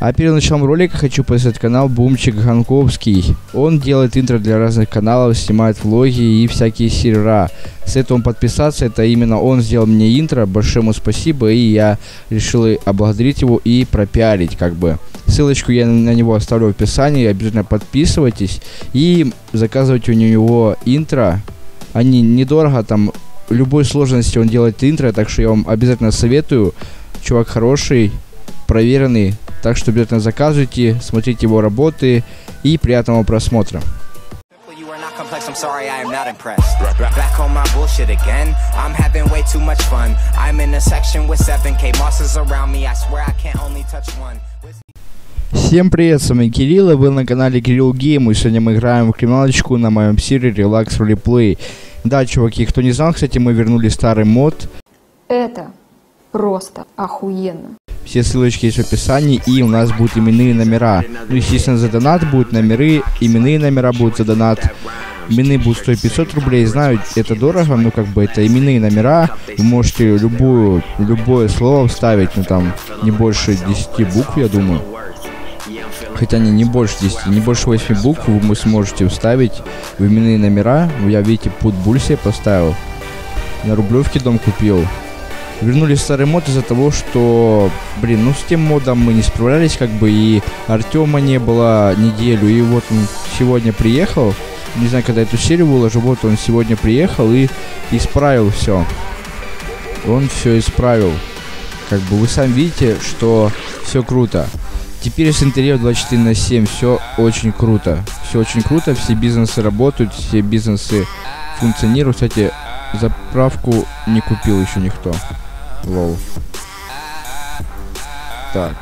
А перед началом ролика хочу показать канал Бумчик Ганковский. Он делает интро для разных каналов, снимает влоги и всякие сервера. Этого подписаться, это именно он сделал мне интро. Большое ему спасибо, и я решил облагодарить его и пропиарить, как бы. Ссылочку я на него оставлю в описании, обязательно подписывайтесь и заказывайте у него интро. Они недорого, там любой сложности он делает интро, так что я вам обязательно советую. Чувак хороший, проверенный, так что обязательно заказывайте, смотрите его работы и приятного просмотра. I'm sorry, I am not impressed. Back on my bullshit again. I'm having way too much fun. I'm in a section with 7k monsters around me. I swear I can't only touch one. Всем привет, с вами Кирилл, и вы на канале Кирилл Гейм, и сегодня мы играем в криминалочку на моем сервере Relax Roleplay. Да, чуваки, кто не знал, кстати, мы вернули старый мод, Это просто охуенно. Все ссылочки есть в описании, и у нас будут именные номера. Ну, естественно, за донат будут номеры, именные номера будут за донат. Именные будут стоить 500 рублей, знаю, это дорого, но как бы это именные номера, вы можете любую, любое слово вставить, ну там, не больше 10 букв, я думаю. Хотя не, не больше 10, не больше 8 букв вы сможете вставить в именные номера. Я, видите, путбуль себе поставил. На Рублевке дом купил. Вернули старый мод из-за того, что, блин, ну с тем модом мы не справлялись, как бы, и Артема не было неделю, и вот он сегодня приехал, не знаю, когда эту серию выложу, вот он сегодня приехал и исправил все. Он все исправил. Как бы вы сами видите, что все круто. Теперь с интерьером 24 на 7 все очень круто. Все очень круто, все бизнесы работают, все бизнесы функционируют. Кстати, заправку не купил еще никто. Лол. Так.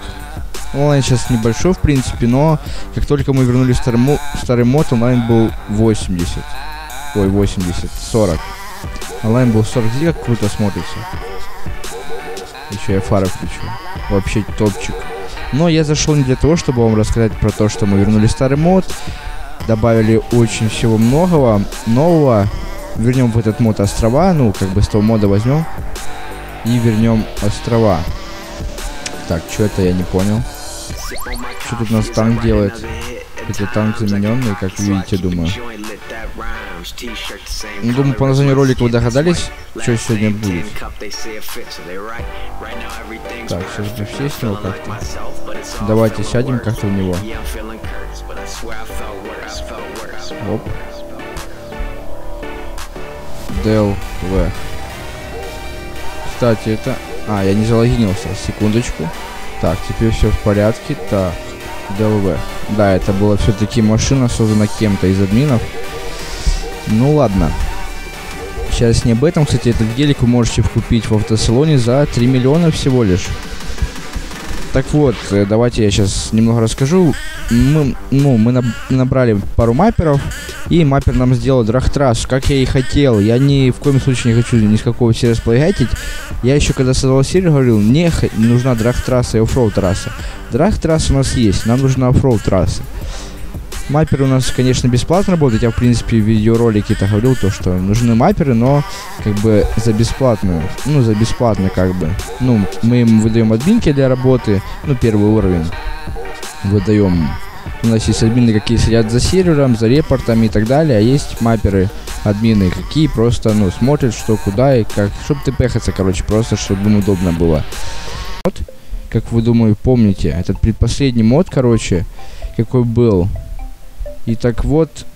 Онлайн сейчас небольшой, в принципе, но как только мы вернули старый, мо старый мод, онлайн был 80. Ой, 80, 40. Онлайн был 40. Видите, как круто смотрится? Еще я фары включу. Вообще топчик. Но я зашел не для того, чтобы вам рассказать про то, что мы вернули старый мод. Добавили очень всего многого нового. Вернем в этот мод острова. Ну, как бы с того мода возьмем. И вернем острова. Так, что это я не понял. Что тут у нас танк делает? Это танк замененный, как видите, думаю. Ну, думаю, по названию ролика вы догадались, что сегодня будет. Так, сейчас бы все с него как-то. Давайте сядем как-то в него. Оп. Дел В. Кстати, это... А, я не залогинился. Секундочку. Так, теперь все в порядке. Так, ДЛВ. Да, это была все-таки машина, создана кем-то из админов. Ну ладно. Сейчас не об этом, кстати, этот гелик вы можете купить в автосалоне за 3 миллиона всего лишь. Так вот, э, давайте я сейчас немного расскажу. Мы, ну, мы наб набрали пару мапперов, и маппер нам сделал драхтрасс, как я и хотел. Я ни в коем случае не хочу ни с какого сервера сплагатить. Я еще когда создавал сервер говорил, мне нужна драхтрасса и оффроуд трасса. Драхтрасса у нас есть, нам нужна оффроуд трасса. Мапперы у нас, конечно, бесплатно работают. Я, в принципе, в видеоролике-то говорил, то, что нужны мапперы, но как бы за бесплатную. Ну, за бесплатно как бы. Ну, мы им выдаем админки для работы. Ну, первый уровень выдаем. У нас есть админы, какие сидят за сервером, за репортами и так далее. А есть мапперы, админы, какие просто, ну, смотрят, что куда и как. Чтобы ты пехаться, короче, просто, чтобы им удобно было. Вот, как вы, думаю, помните, этот предпоследний мод, короче, какой был. И так вот,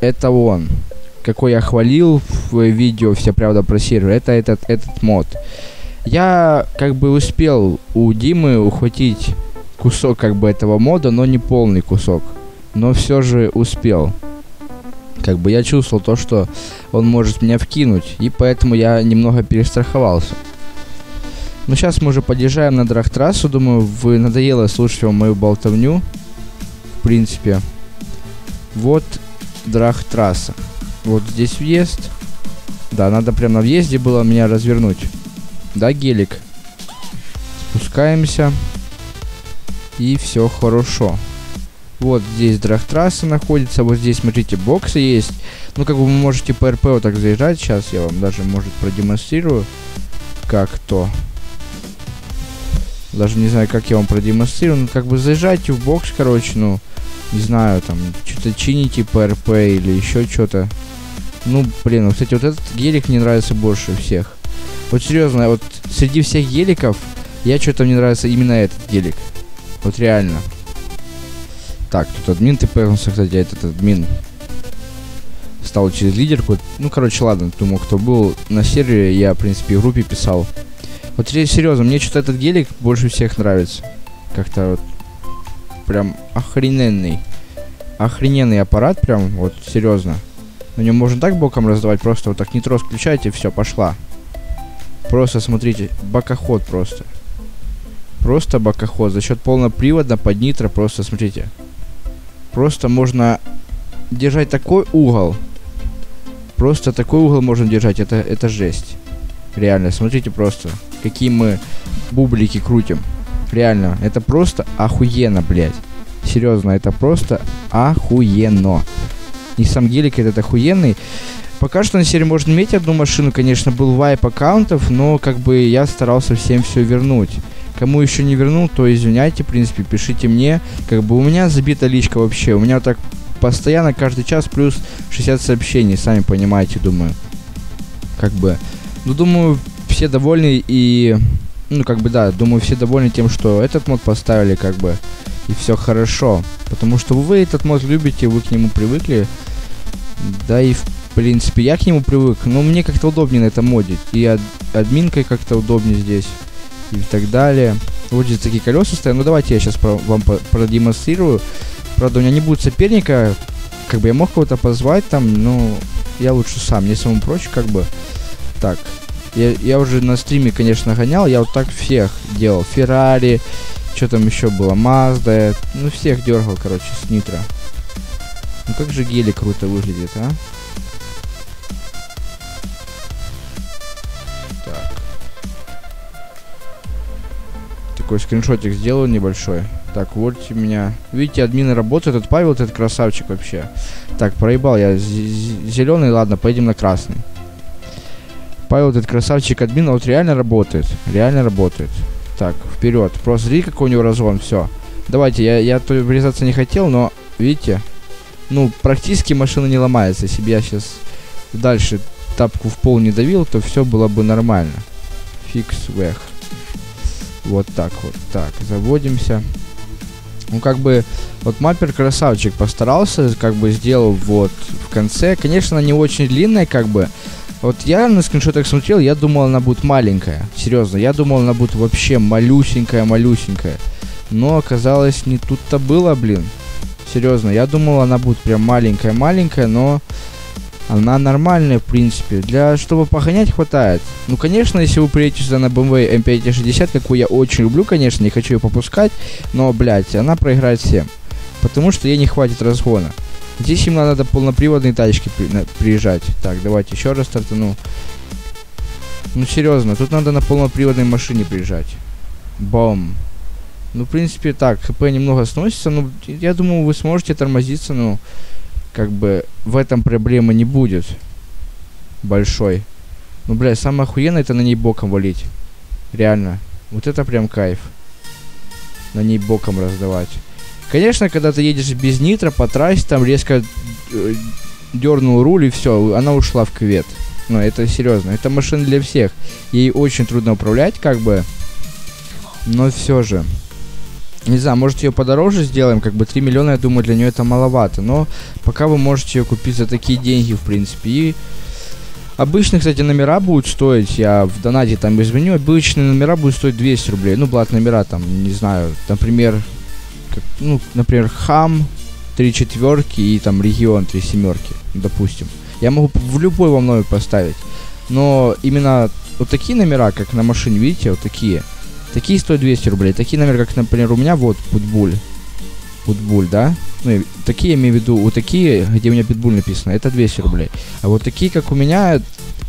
это он. Какой я хвалил в видео «Вся правда про сервер». Это этот, этот мод. Я как бы успел у Димы ухватить кусок как бы этого мода, но не полный кусок. Но все же успел. Как бы я чувствовал то, что он может меня вкинуть. И поэтому я немного перестраховался. Ну, сейчас мы уже подъезжаем на драг-трассу. Думаю, вы надоело слушать вам мою болтовню. В принципе. Вот драг трасса. Вот здесь въезд. Да, надо прямо на въезде было меня развернуть. Да, гелик. Спускаемся. И все хорошо. Вот здесь драг трасса находится. Вот здесь, смотрите, боксы есть. Ну, как бы вы можете по РП вот так заезжать. Сейчас я вам даже, может, продемонстрирую. Как то. Даже не знаю, как я вам продемонстрирую. Ну, как бы заезжайте в бокс, короче, ну, не знаю, там, что-то чините ПРП или еще что-то. Ну, блин, ну, кстати, вот этот гелик мне нравится больше всех. Вот серьезно, вот среди всех геликов, я что-то мне нравится именно этот гелик. Вот реально. Так, тут админ ты появился, кстати, этот админ стал через лидерку. Ну, короче, ладно, думал, кто был на сервере, я, в принципе, в группе писал. Вот серьезно, мне что-то этот гелик больше всех нравится. Как-то вот прям охрененный. Охрененный аппарат, прям, вот, серьезно. На нем можно так боком раздавать, просто вот так нитро включаете, все, пошла. Просто смотрите, бокоход просто. Просто бокоход. За счет полнопривода под нитро, просто смотрите. Просто можно держать такой угол. Просто такой угол можно держать, это, это жесть. Реально, смотрите просто, какие мы бублики крутим. Реально, это просто охуенно, блядь. Серьезно, это просто охуенно. И сам гелик этот охуенный. Пока что на серии можно иметь одну машину, конечно, был вайп аккаунтов, но как бы я старался всем все вернуть. Кому еще не вернул, то извиняйте, в принципе, пишите мне. Как бы у меня забита личка вообще. У меня так постоянно каждый час плюс 60 сообщений, сами понимаете, думаю. Как бы. Ну, думаю, все довольны и... Ну, как бы, да, думаю, все довольны тем, что этот мод поставили, как бы, и все хорошо. Потому что вы этот мод любите, вы к нему привыкли. Да и, в принципе, я к нему привык. Но мне как-то удобнее на этом моде. И ад админкой как-то удобнее здесь. И так далее. Вот здесь такие колеса стоят. Ну, давайте я сейчас про вам продемонстрирую. Правда, у меня не будет соперника. Как бы я мог кого-то позвать там, но я лучше сам. Мне самому проще, как бы. Так. Я, я уже на стриме, конечно, гонял. Я вот так всех делал. Феррари, что там еще было? Мазда. Ну, всех дергал, короче, с нитро. Ну, как же гели круто выглядит, а? Такой скриншотик сделаю небольшой. Так, вот у меня. Видите, админы работают. Этот Павел, этот красавчик вообще. Так, проебал я. Зеленый, ладно, поедем на красный. Павел, этот красавчик админа, вот реально работает. Реально работает. Так, вперед. Просто смотри, какой у него разгон, все. Давайте, я, я то врезаться не хотел, но, видите, ну, практически машина не ломается. Если бы я сейчас дальше тапку в пол не давил, то все было бы нормально. Фикс вех. Вот так вот. Так, заводимся. Ну, как бы, вот маппер красавчик постарался, как бы сделал вот в конце. Конечно, она не очень длинная, как бы. Вот я на скриншотах смотрел, я думал, она будет маленькая. Серьезно, я думал, она будет вообще малюсенькая-малюсенькая. Но оказалось, не тут-то было, блин. Серьезно, я думал, она будет прям маленькая-маленькая, но она нормальная, в принципе. Для, чтобы погонять, хватает. Ну, конечно, если вы приедете сюда на BMW M5 60, какую я очень люблю, конечно, не хочу ее попускать, но, блядь, она проиграет всем. Потому что ей не хватит разгона. Здесь им надо полноприводные тачки при, на, приезжать. Так, давайте еще раз стартану. Ну, серьезно, тут надо на полноприводной машине приезжать. Бом. Ну, в принципе, так, хп немного сносится, но я думаю, вы сможете тормозиться, но как бы в этом проблемы не будет большой. Ну, бля, самое охуенное это на ней боком валить. Реально. Вот это прям кайф. На ней боком раздавать. Конечно, когда ты едешь без нитро по трассе, там резко э, дернул руль и все, она ушла в квет. Но это серьезно, это машина для всех. Ей очень трудно управлять, как бы. Но все же. Не знаю, может ее подороже сделаем, как бы 3 миллиона, я думаю, для нее это маловато. Но пока вы можете ее купить за такие деньги, в принципе. И обычно, кстати, номера будут стоить, я в донате там изменю, обычные номера будут стоить 200 рублей. Ну, блат номера там, не знаю, например, как, ну, например, хам, 3 четверки и там регион 3 семерки, допустим. Я могу в любой вам номер поставить. Но именно вот такие номера, как на машине, видите, вот такие – Такие стоят 200 рублей. Такие, например, как, например, у меня вот Путбуль. Путбуль, да? Ну, такие, имею в виду, вот такие, где у меня Питбуль написано, это 200 рублей. А вот такие, как у меня,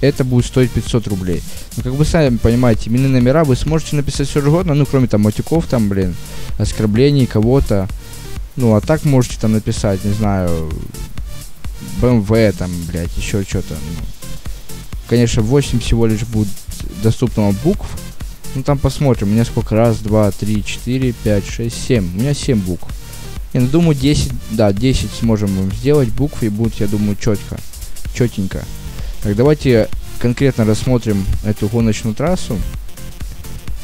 это будет стоить 500 рублей. Ну, как вы сами понимаете, именные номера вы сможете написать все угодно, ну, кроме там матюков, там, блин, оскорблений кого-то. Ну, а так можете там написать, не знаю, BMW, там, блядь, еще что-то. Ну. Конечно, 8 всего лишь будет доступного букв, Ну там посмотрим. У меня сколько? Раз, два, три, четыре, пять, шесть, семь. У меня семь букв. Я ну, думаю, 10, да, 10 сможем сделать букв и будет, я думаю, четко. Четенько. Так, давайте конкретно рассмотрим эту гоночную трассу.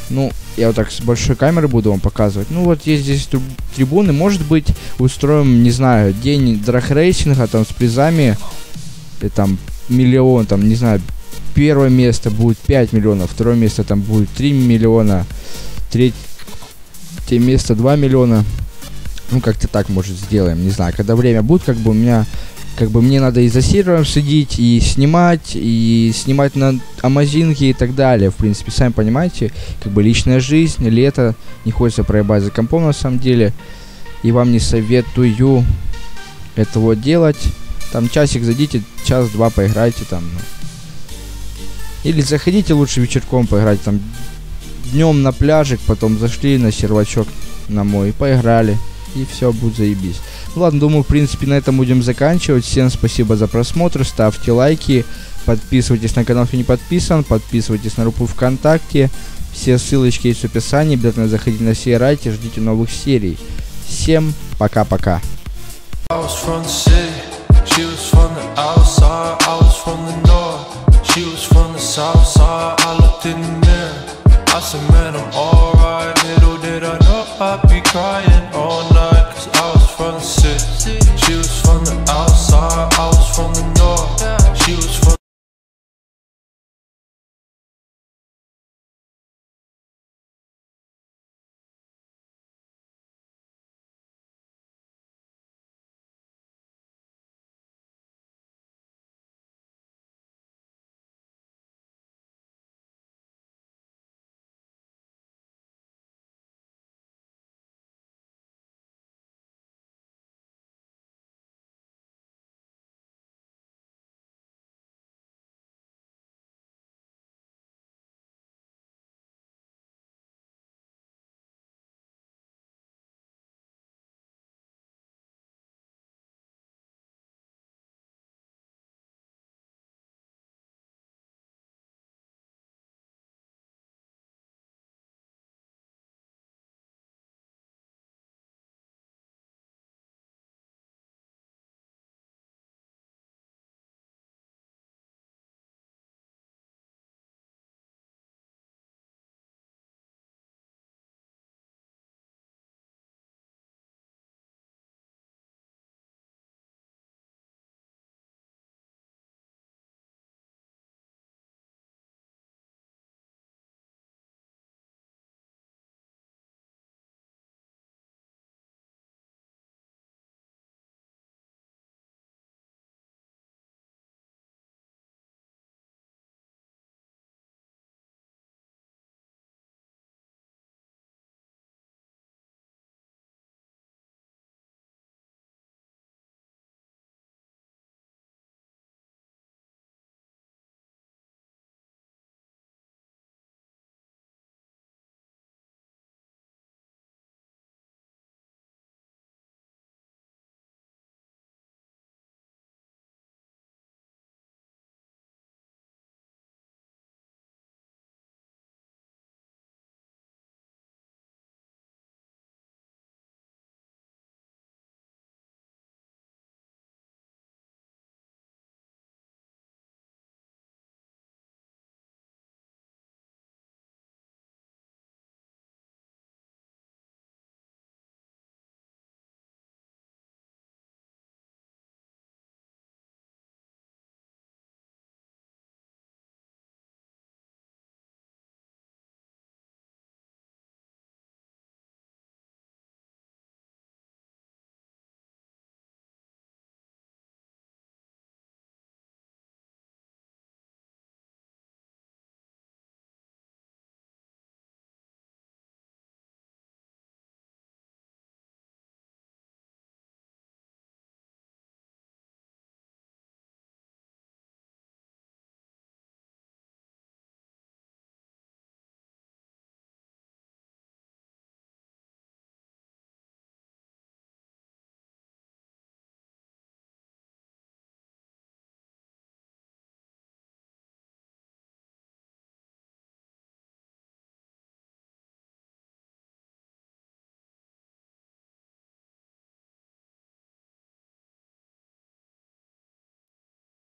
Ну, я вот так с большой камеры буду вам показывать. Ну, вот есть здесь трибуны. Может быть, устроим, не знаю, день драгрейсинга там с призами. И там миллион, там, не знаю, первое место будет 5 миллионов, второе место там будет 3 миллиона, третье место 2 миллиона. Ну, как-то так, может, сделаем, не знаю. Когда время будет, как бы у меня как бы мне надо и за сервером следить, и снимать, и снимать на амазинке и так далее. В принципе, сами понимаете, как бы личная жизнь, лето, не хочется проебать за компом на самом деле. И вам не советую этого делать. Там часик зайдите, час-два поиграйте там. Ну. Или заходите лучше вечерком поиграть там днем на пляжик, потом зашли на сервачок на мой, поиграли и все, будет заебись. Ну ладно, думаю, в принципе, на этом будем заканчивать. Всем спасибо за просмотр, ставьте лайки, подписывайтесь на канал, кто не подписан, подписывайтесь на группу ВКонтакте. Все ссылочки есть в описании, обязательно заходите на райте, ждите новых серий. Всем пока-пока.